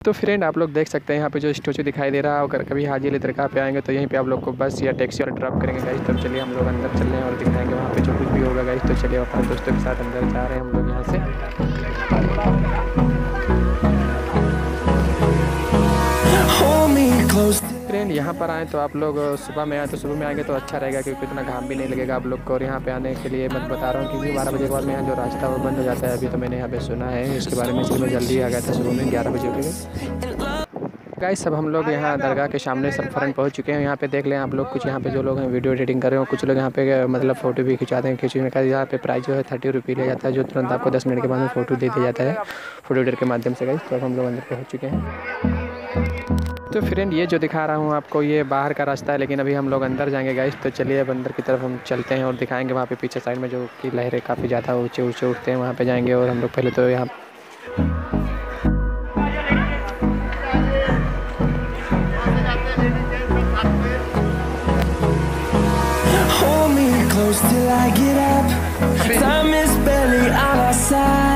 तो फ्रेंड आप लोग देख सकते हैं यहाँ पे जो स्टोचू दिखाई दे रहा है अगर कभी हाजी अली दरगाह पे आएँगे तो यहीं पे आप लोग को बस या टैक्सी और ड्रॉप करेंगे गाइस तो चलिए हम लोग अंदर चल रहे हैं और दिखाएँगे वहाँ पे जो कुछ भी होगा गाइस तो चलिए अपने दोस्तों के साथ अंदर जा रहे हैं हम लोग यहाँ से. फ्रेंड यहाँ पर आएँ तो आप लोग सुबह में आए तो सुबह में आएँगे तो अच्छा रहेगा क्योंकि इतना घाम भी नहीं लगेगा आप लोग को। और यहाँ पे आने के लिए मैं बता रहा हूँ क्योंकि बारह बजे के बाद में यहाँ जो रास्ता वो बंद हो जाता है, अभी तो मैंने यहाँ पे सुना है। इसके बारे में इसलिए मैं जल्दी आ गया था सुबह में, ग्यारह बजे के गाइस सब हम लोग यहाँ दरगाह के सामने सब फ्रंट पहुँच चुके हैं। यहाँ पे देख लें आप लोग कुछ यहाँ पे जो लोग हैं, वीडियो एडिटिंग कर रहे हो, कुछ लोग यहाँ पे मतलब फ़ोटो भी खिंचाते हैं, खिंचने का। यहाँ पे प्राइस जो है थर्टी रुपी लिया जाता है, जो तुरंत आपको दस मिनट के बाद में फ़ोटो दे दिया जाता है, फ़ोटो एडिटर के माध्यम से। गाइस तो अब हम लोग अंदर पहुँच चुके हैं। तो फ्रेंड ये जो दिखा रहा हूँ आपको ये बाहर का रास्ता है लेकिन अभी हम लोग अंदर जाएँगे गाइस तो चलिए अब अंदर की तरफ़ हम चलते हैं और दिखाएँगे वहाँ पे पीछे साइड में जो कि लहरें काफ़ी ज़्यादा ऊँचे ऊँचे उठते हैं वहाँ पे जाएँगे और हम लोग पहले तो यहाँ till I get up. Time is barely on our side.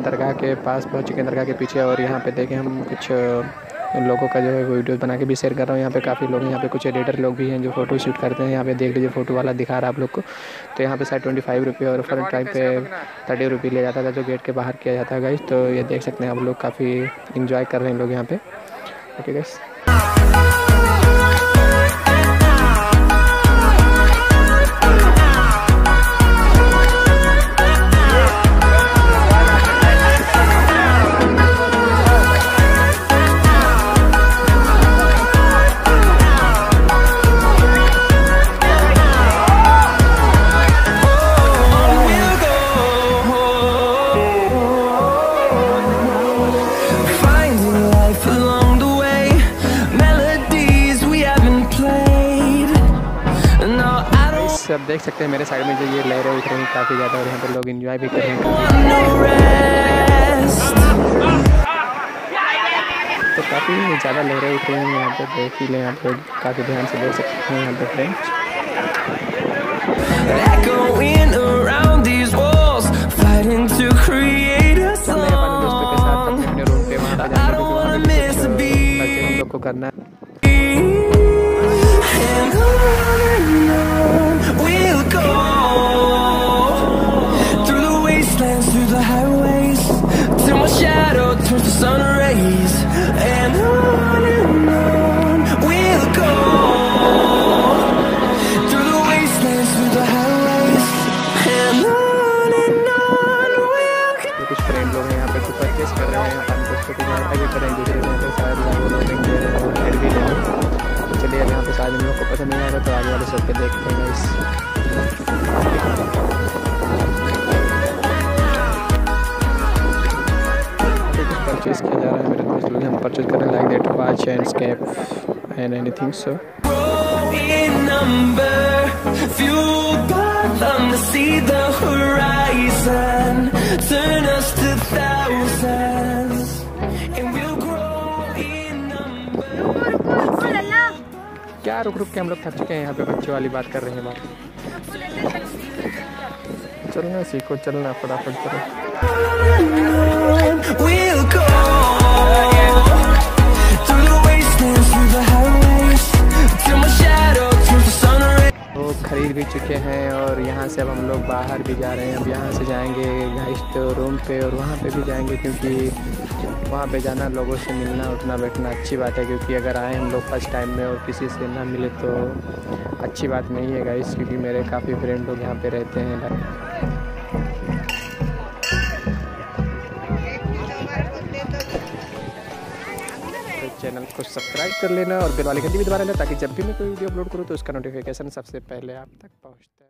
दरगाह के पास पहुँच चुके हैं दरगाह के पीछे और यहाँ पे देखें हम कुछ लोगों का जो है वीडियो बना के भी शेयर कर रहा हूँ। यहाँ पे काफ़ी लोग यहाँ पे कुछ एडिटर लोग भी हैं जो फ़ोटो शूट करते हैं। यहाँ पे देख लीजिए फ़ोटो वाला दिखा रहा है आप लोग को। तो यहाँ पे शायद ट्वेंटी फाइव रुपये और फ्रंट टाइम पे थर्टी रुपये लिया जाता था जो गेट के बाहर किया जाता है गाइस तो ये देख सकते हैं आप लोग काफ़ी इन्जॉय कर रहे हैं लोग यहाँ पे। ओके गाइस अब देख सकते हैं मेरे साइड में जो ये लहरें उठ रही हैं, काफ़ी ज़्यादा और यहाँ पे लोग इंजॉय भी कर रहे हैं. तो काफ़ी ज़्यादा लहरें उठ रही हैं यहाँ पे, देख ही लें आप लोग, काफ़ी ध्यान से देख सकते हैं यहाँ पे फ्रेंड्स पे वहाँ करना परचेस कर रहे हैं अपने दोस्तों को यहाँ पे भी करें दूसरे यहाँ पे शायद वो लोग लेंगे और हेड भी लेंगे तो शायद हम लोग को पसंद नहीं आएगा तो आगे वाले सब पे देखते हैं इस कुछ परचेस किया जा रहा है मेरे दोस्त लोग हम परचेस कर रहे हैं like that watch and scape and anything so number, fueled by them to see the horizon, turn क्या रुक रुक के हम लोग थक चुके हैं यहाँ पे बच्चे वाली बात कर रहे हैं बात। चलना सीखो, चलना फटाफट चलो से अब हम लोग बाहर भी जा रहे हैं अब यहाँ से जाएँगे गाइस तो रूम पे और वहाँ पे भी जाएँगे क्योंकि वहाँ पे जाना, लोगों से मिलना, उठना, बैठना अच्छी बात है क्योंकि अगर आए हम लोग फ़र्स्ट टाइम में और किसी से ना मिले तो अच्छी बात नहीं है गाइस क्योंकि मेरे काफ़ी फ्रेंड लोग यहाँ पे रहते हैं। तो चैनल को सब्सक्राइब कर लेना और बेल वाली घंटी भी दबा लेना ताकि जब भी मैं कोई वीडियो अपलोड करूँ तो उसका नोटिफिकेशन सबसे पहले आप तक पहुँचता है